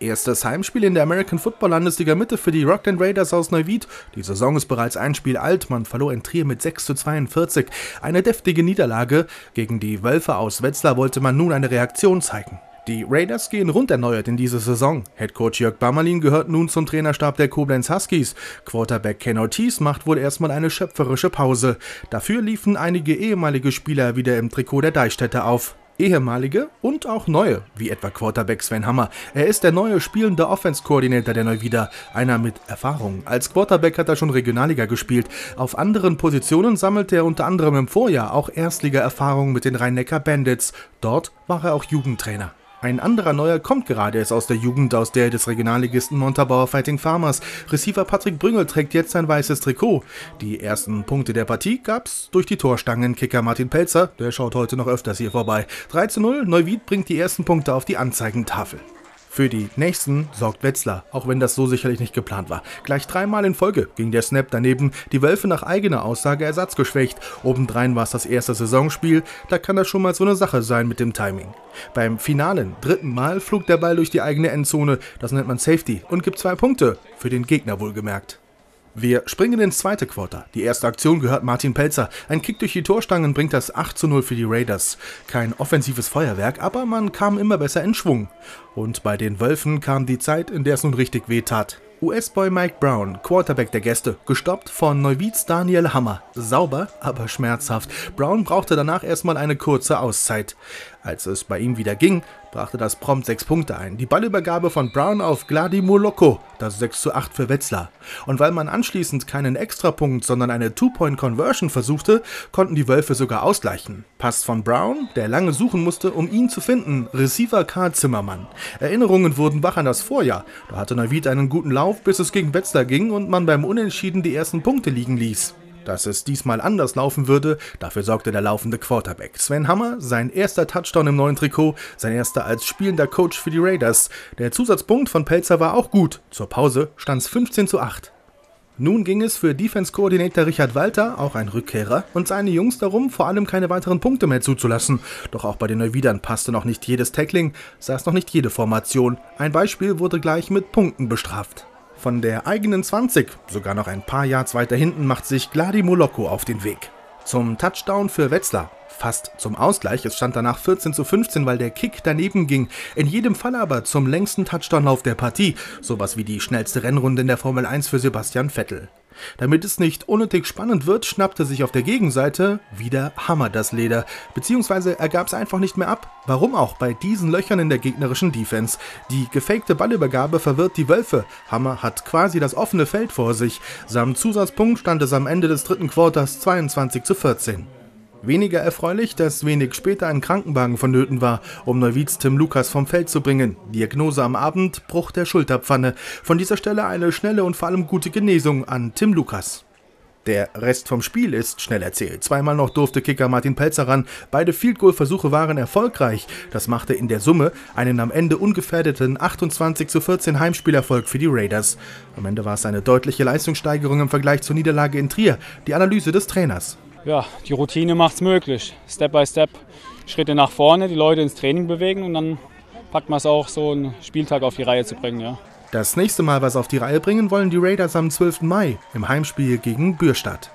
Erstes Heimspiel in der American Football Landesliga Mitte für die Rockland Raiders aus Neuwied. Die Saison ist bereits ein Spiel alt. Man verlor in Trier mit 6 zu 42. Eine deftige Niederlage. Gegen die Wölfe aus Wetzlar wollte man nun eine Reaktion zeigen. Die Raiders gehen rund erneuert in diese Saison. Headcoach Jörg Bammerlin gehört nun zum Trainerstab der Koblenz Huskies. Quarterback Ken Ortiz macht wohl erstmal eine schöpferische Pause. Dafür liefen einige ehemalige Spieler wieder im Trikot der Deichstätte auf ehemalige und auch neue, wie etwa Quarterback Sven Hammer. Er ist der neue spielende Offense-Koordinator der Neuwieder, einer mit Erfahrung. Als Quarterback hat er schon Regionalliga gespielt. Auf anderen Positionen sammelte er unter anderem im Vorjahr auch Erstliga-Erfahrung mit den Rhein-Neckar Bandits. Dort war er auch Jugendtrainer. Ein anderer Neuer kommt gerade erst aus der Jugend, aus der des Regionalligisten Montabaur Fighting Farmers. Receiver Patrick Brüngel trägt jetzt sein weißes Trikot. Die ersten Punkte der Partie gab's durch die Torstangenkicker Martin Pelzer, der schaut heute noch öfters hier vorbei. 3 zu 0, Neuwied bringt die ersten Punkte auf die Anzeigentafel. Für die nächsten sorgt Wetzlar, auch wenn das so sicherlich nicht geplant war. Gleich dreimal in Folge ging der Snap daneben, die Wölfe nach eigener Aussage ersatzgeschwächt. Obendrein war es das erste Saisonspiel, da kann das schon mal so eine Sache sein mit dem Timing. Beim finalen dritten Mal flog der Ball durch die eigene Endzone, das nennt man Safety, und gibt zwei Punkte, für den Gegner wohlgemerkt. Wir springen ins zweite Quarter. Die erste Aktion gehört Martin Pelzer. Ein Kick durch die Torstangen bringt das 8 zu 0 für die Raiders. Kein offensives Feuerwerk, aber man kam immer besser in Schwung. Und bei den Wölfen kam die Zeit, in der es nun richtig weh tat. US-Boy Mike Brown, Quarterback der Gäste, gestoppt von Neuwieds Daniel Hammer. Sauber, aber schmerzhaft. Brown brauchte danach erstmal eine kurze Auszeit. Als es bei ihm wieder ging, brachte das prompt sechs Punkte ein. Die Ballübergabe von Brown auf Gladi Moloko, das 6 zu 8 für Wetzlar. Und weil man anschließend keinen Extrapunkt, sondern eine Two-Point-Conversion versuchte, konnten die Wölfe sogar ausgleichen. Pass von Brown, der lange suchen musste, um ihn zu finden. Receiver Karl Zimmermann. Erinnerungen wurden wach an das Vorjahr. Da hatte Neuwied einen guten Lauf, bis es gegen Wetzlar ging und man beim Unentschieden die ersten Punkte liegen ließ. Dass es diesmal anders laufen würde, dafür sorgte der laufende Quarterback. Sven Hammer, sein erster Touchdown im neuen Trikot, sein erster als spielender Coach für die Raiders. Der Zusatzpunkt von Pelzer war auch gut. Zur Pause stand es 15 zu 8. Nun ging es für Defense-Koordinator Richard Walter, auch ein Rückkehrer, und seine Jungs darum, vor allem keine weiteren Punkte mehr zuzulassen. Doch auch bei den Neuwiedern passte noch nicht jedes Tackling, saß noch nicht jede Formation. Ein Beispiel wurde gleich mit Punkten bestraft. Von der eigenen 20, sogar noch ein paar Yards weiter hinten, macht sich Gladi Moloko auf den Weg. Zum Touchdown für Wetzlar. Fast zum Ausgleich. Es stand danach 14 zu 15, weil der Kick daneben ging. In jedem Fall aber zum längsten Touchdownlauf der Partie. Sowas wie die schnellste Rennrunde in der Formel 1 für Sebastian Vettel. Damit es nicht unnötig spannend wird, schnappte sich auf der Gegenseite wieder Hammer das Leder, beziehungsweise er gab es einfach nicht mehr ab. Warum auch bei diesen Löchern in der gegnerischen Defense? Die gefakte Ballübergabe verwirrt die Wölfe. Hammer hat quasi das offene Feld vor sich. Samt Zusatzpunkt stand es am Ende des dritten Quarters 22 zu 14. Weniger erfreulich, dass wenig später ein Krankenwagen vonnöten war, um Neuwieds Tim Lukas vom Feld zu bringen. Diagnose am Abend, Bruch der Schulterpfanne. Von dieser Stelle eine schnelle und vor allem gute Genesung an Tim Lukas. Der Rest vom Spiel ist schnell erzählt. Zweimal noch durfte Kicker Martin Pelzer ran. Beide Field Goal Versuche waren erfolgreich. Das machte in der Summe einen am Ende ungefährdeten 28 zu 14 Heimspielerfolg für die Raiders. Am Ende war es eine deutliche Leistungssteigerung im Vergleich zur Niederlage in Trier. Die Analyse des Trainers ja, die Routine macht es möglich. Step by Step Schritte nach vorne, die Leute ins Training bewegen und dann packt man es auch, so einen Spieltag auf die Reihe zu bringen. Ja. Das nächste Mal was auf die Reihe bringen wollen die Raiders am 12. Mai im Heimspiel gegen Bürstadt.